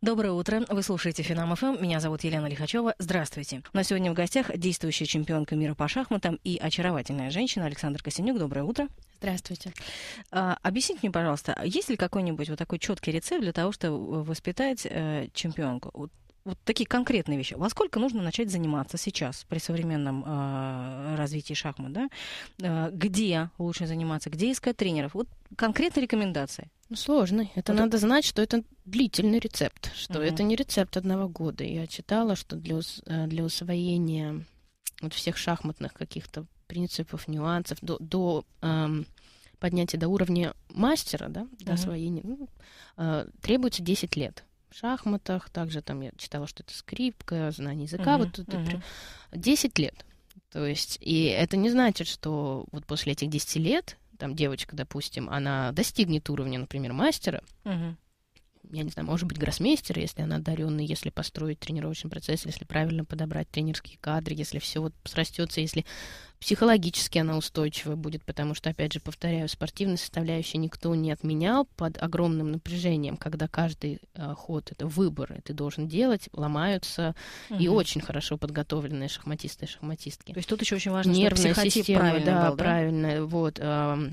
Доброе утро. Вы слушаете Финам ФМ. Меня зовут Елена Лихачева. Здравствуйте. На сегодня в гостях действующая чемпионка мира по шахматам и очаровательная женщина Александр Косенюк. Доброе утро. Здравствуйте. А, объясните мне, пожалуйста, есть ли какой-нибудь вот такой четкий рецепт для того, чтобы воспитать э, чемпионку? Вот, такие конкретные вещи. Во сколько нужно начать заниматься сейчас при современном э, развитии шахмат? Да? Э, где лучше заниматься? Где искать тренеров? Вот конкретные рекомендации. Ну, сложный. Это вот надо знать, что это длительный рецепт, что uh-huh. это не рецепт одного года. Я читала, что для, э, для усвоения вот всех шахматных каких-то принципов, нюансов до, до эм, поднятия до уровня мастера, да, до uh-huh. освоения, ну, э, требуется 10 лет. В шахматах, также там я читала, что это скрипка, знание языка, uh-huh. вот тут uh-huh. 10 лет. То есть, и это не значит, что вот после этих 10 лет там девочка, допустим, она достигнет уровня, например, мастера, угу. Я не знаю, может быть, гроссмейстера, если она одаренная, если построить тренировочный процесс, если правильно подобрать тренерские кадры, если все вот срастется, если психологически она устойчивая будет, потому что, опять же, повторяю, спортивной составляющей никто не отменял под огромным напряжением, когда каждый э, ход это выбор, и ты должен делать, ломаются угу. и очень хорошо подготовленные шахматисты и шахматистки. То есть тут еще очень важно, Нервная чтобы система, правильно да, был, да? правильно, вот. Э,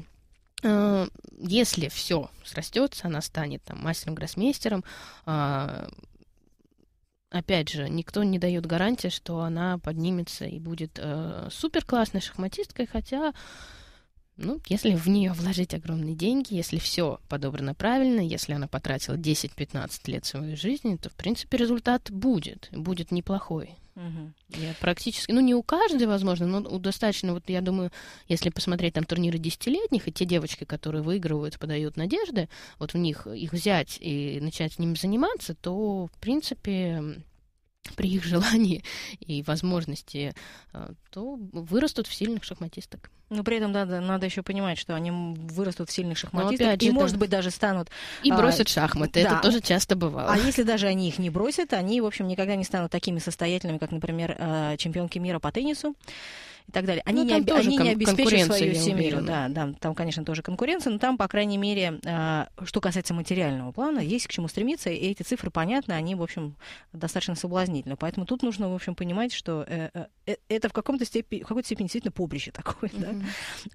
если все срастется, она станет там мастером-гроссмейстером, э, опять же, никто не дает гарантии, что она поднимется и будет э, супер классной шахматисткой, хотя, ну, если в нее вложить огромные деньги, если все подобрано правильно, если она потратила 10-15 лет своей жизни, то, в принципе, результат будет, будет неплохой. Угу. Я практически, ну не у каждой, возможно, но у достаточно, вот я думаю, если посмотреть там турниры десятилетних, и те девочки, которые выигрывают, подают надежды, вот в них их взять и начать с ними заниматься, то, в принципе, при их желании и возможности, э, то вырастут в сильных шахматисток. Но при этом да, надо еще понимать, что они вырастут в сильных шахматистах и, же, может да. быть, даже станут... И а, бросят шахматы, да. это тоже часто бывало. А если даже они их не бросят, они, в общем, никогда не станут такими состоятельными, как, например, э, чемпионки мира по теннису и так далее. Они, ну, не, об... они не обеспечат свою семью. Да, да, там, конечно, тоже конкуренция, но там, по крайней мере, э, что касается материального плана, есть к чему стремиться, и эти цифры понятны, они, в общем, достаточно соблазнительны. Поэтому тут нужно, в общем, понимать, что э, э, это в каком-то степени, в какой-то степени действительно поприще такое. Mm-hmm. Да?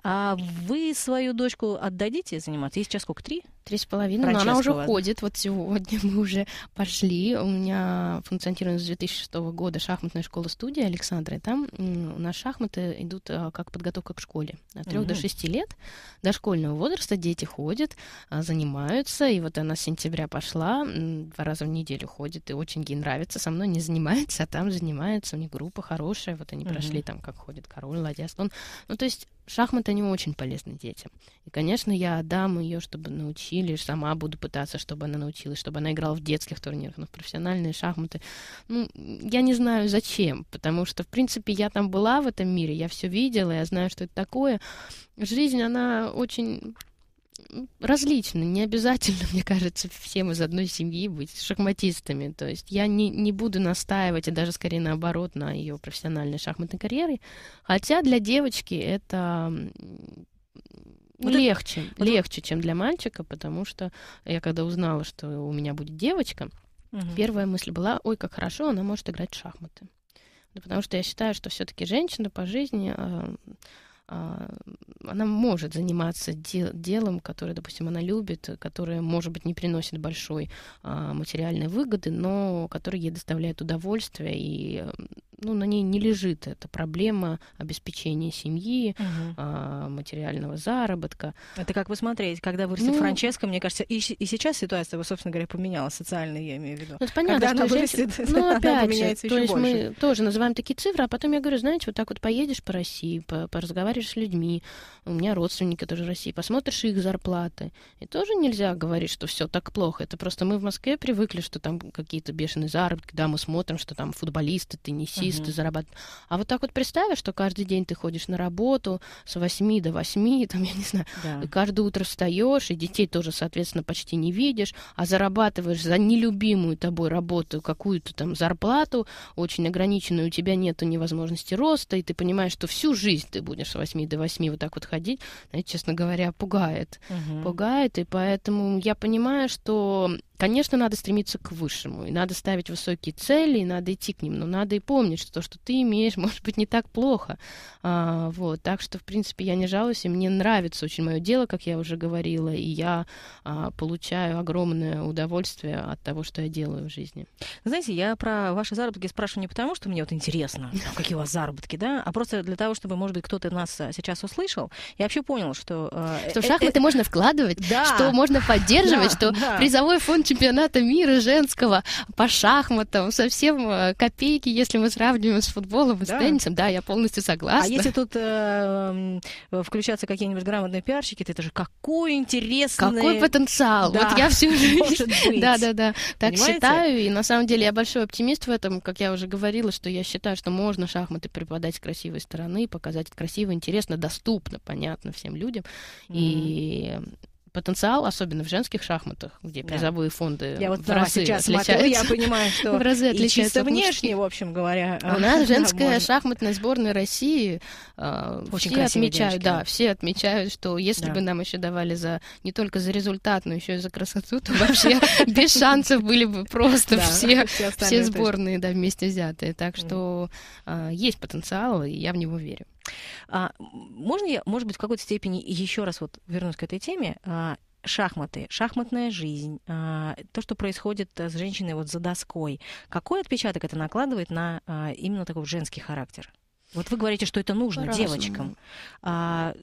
А вы свою дочку отдадите заниматься? Ей сейчас сколько, три? Три с половиной, но она уже ходит. Вот сегодня мы уже пошли. У меня функционирует с 2006 года шахматная школа-студия Александра. И там у нас шахматы идут а, как подготовка к школе. От трех угу. до шести лет до школьного возраста дети ходят, а, занимаются. И вот она с сентября пошла, два раза в неделю ходит, и очень ей нравится. Со мной не занимается, а там занимается. У них группа хорошая. Вот они угу. прошли там, как ходит король, ладья, слон. Ну, то есть шахматы, они очень полезны детям. И, конечно, я отдам ее, чтобы научили, сама буду пытаться, чтобы она научилась, чтобы она играла в детских турнирах, но в профессиональные шахматы. Ну, я не знаю зачем, потому что, в принципе, я там была в этом мире, я все видела, я знаю, что это такое. Жизнь, она очень различно. Не обязательно, мне кажется, всем из одной семьи быть шахматистами. То есть я не, не буду настаивать, и даже скорее наоборот, на ее профессиональной шахматной карьере. Хотя для девочки это вот легче, это... легче, чем для мальчика, потому что я когда узнала, что у меня будет девочка, угу. первая мысль была, ой, как хорошо, она может играть в шахматы. Да, потому что я считаю, что все-таки женщина по жизни э, она может заниматься де- делом, которое, допустим, она любит, которое, может быть, не приносит большой а, материальной выгоды, но которое ей доставляет удовольствие и ну, на ней не лежит эта проблема обеспечения семьи, угу. а, материального заработка. Это как посмотреть, когда вырастет ну, Франческа, мне кажется, и, и сейчас ситуация, собственно говоря, поменялась, социальная, я имею в виду. Ну, это понятно, когда что она женщина, вырастет, ну, опять же, то есть больше. мы тоже называем такие цифры, а потом я говорю, знаете, вот так вот поедешь по России, по, поразговариваешь с людьми, у меня родственники тоже в России, посмотришь их зарплаты, и тоже нельзя говорить, что все так плохо, это просто мы в Москве привыкли, что там какие-то бешеные заработки, да, мы смотрим, что там футболисты, теннисисты, специалист, угу. зарабатывать. А вот так вот представь, что каждый день ты ходишь на работу с 8 до 8, там, я не знаю, да. и каждое утро встаешь, и детей тоже, соответственно, почти не видишь, а зарабатываешь за нелюбимую тобой работу какую-то там зарплату, очень ограниченную, у тебя нет невозможности роста, и ты понимаешь, что всю жизнь ты будешь с 8 до 8 вот так вот ходить, знаете, честно говоря, пугает. Угу. Пугает, и поэтому я понимаю, что конечно, надо стремиться к высшему, и надо ставить высокие цели, и надо идти к ним, но надо и помнить, что то, что ты имеешь, может быть не так плохо. А, вот, так что, в принципе, я не жалуюсь, и мне нравится очень мое дело, как я уже говорила, и я а, получаю огромное удовольствие от того, что я делаю в жизни. Знаете, я про ваши заработки спрашиваю не потому, что мне вот интересно, какие у вас заработки, да, а просто для того, чтобы, может быть, кто-то нас сейчас услышал, я вообще понял, что... Э, что в шахматы э, можно вкладывать, да, что можно поддерживать, да, что да. призовой фонд чемпионата мира женского по шахматам совсем э, копейки, если мы сравниваем с футболом и да. с теннисом. Да, я полностью согласна. А если тут э, включаться какие-нибудь грамотные пиарщики, то это же какой интересный... Какой потенциал! Да. Вот я всю жизнь... Да, да, да. Так Понимаете? считаю, и на самом деле я большой оптимист в этом, как я уже говорила, что я считаю, что можно шахматы преподать с красивой стороны, показать красиво, интересно, доступно, понятно всем людям. Mm-hmm. И потенциал, особенно в женских шахматах, где призовые фонды я вот в разы сейчас отличаются. Смотрю, я понимаю, что в разы и чисто внешне, в общем говоря. У нас женская да, шахматная сборная России Очень все отмечают, девочки. да, все отмечают, что если да. бы нам еще давали за не только за результат, но еще и за красоту, то вообще без шансов были бы просто все все сборные да вместе взятые. Так что а, есть потенциал, и я в него верю. А, можно я, может быть, в какой-то степени еще раз вот вернусь к этой теме? А, шахматы, шахматная жизнь, а, то, что происходит с женщиной вот за доской, какой отпечаток это накладывает на а, именно такой женский характер? Вот вы говорите, что это нужно По-разному. девочкам. А,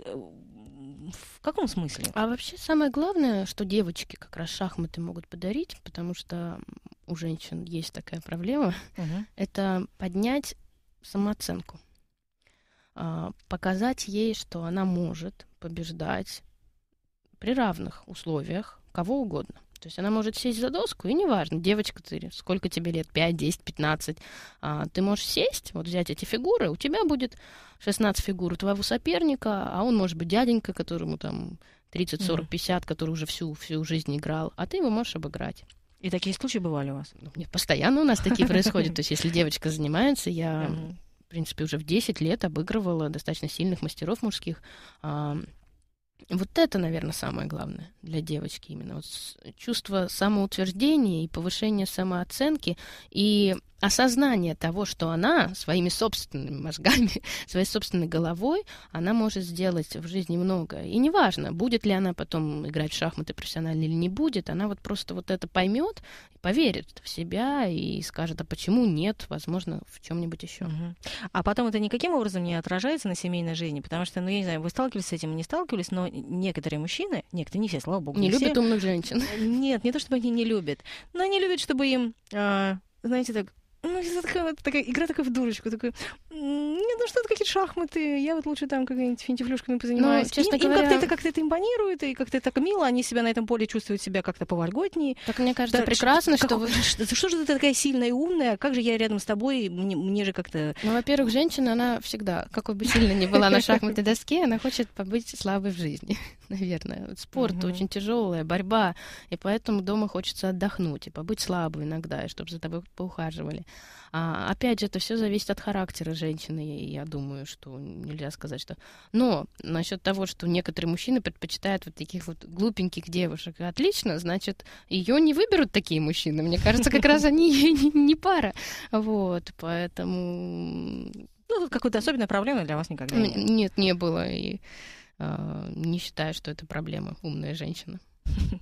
в каком смысле? А вообще самое главное, что девочки как раз шахматы могут подарить, потому что у женщин есть такая проблема, угу. это поднять самооценку. А, показать ей, что она может побеждать при равных условиях кого угодно. То есть она может сесть за доску, и неважно, девочка ты, сколько тебе лет, 5, 10, 15, а, ты можешь сесть, вот взять эти фигуры, у тебя будет 16 фигур у твоего соперника, а он может быть дяденька, которому там 30, 40, 50, который уже всю, всю жизнь играл, а ты его можешь обыграть. И такие случаи бывали у вас? Нет, постоянно у нас такие происходят. То есть если девочка занимается, я в принципе, уже в 10 лет обыгрывала достаточно сильных мастеров мужских. Вот это, наверное, самое главное для девочки именно. Вот чувство самоутверждения и повышение самооценки и осознание того, что она своими собственными мозгами, своей собственной головой, она может сделать в жизни много. И неважно, будет ли она потом играть в шахматы профессионально или не будет, она вот просто вот это поймет, поверит в себя и скажет, а почему нет, возможно, в чем-нибудь еще. Угу. А потом это никаким образом не отражается на семейной жизни, потому что, ну, я не знаю, вы сталкивались с этим, не сталкивались, но некоторые мужчины, некоторые, не все, слава богу, не, не любят все, умных женщин. Нет, не то чтобы они не любят, но они любят, чтобы им, а, знаете, так ну, это такая, такая игра такая в дурочку, такой, нет, ну что-то какие-то шахматы, я вот лучше там какими-нибудь финтифлюшками позанимаюсь. Ну, честно им, говоря... им как-то это как-то это импонирует, и как-то так мило, они себя на этом поле чувствуют себя как-то повольготнее. Так мне кажется, да, прекрасно, что... Как, вы... что, что же ты такая сильная и умная, как же я рядом с тобой, мне, мне же как-то... Ну, во-первых, женщина, она всегда, какой бы сильно ни была на шахматной доске, она хочет побыть слабой в жизни, наверное. Спорт очень тяжелая, борьба, и поэтому дома хочется отдохнуть и побыть слабой иногда, и чтобы за тобой поухаживали. А, опять же, это все зависит от характера женщины, и я думаю, что нельзя сказать, что... Но насчет того, что некоторые мужчины предпочитают вот таких вот глупеньких девушек, отлично, значит, ее не выберут такие мужчины. Мне кажется, как раз они ей не пара. Вот, поэтому... Ну, какой-то особенной проблемы для вас никогда не было? Нет, не было, и э, не считаю, что это проблема, умная женщина.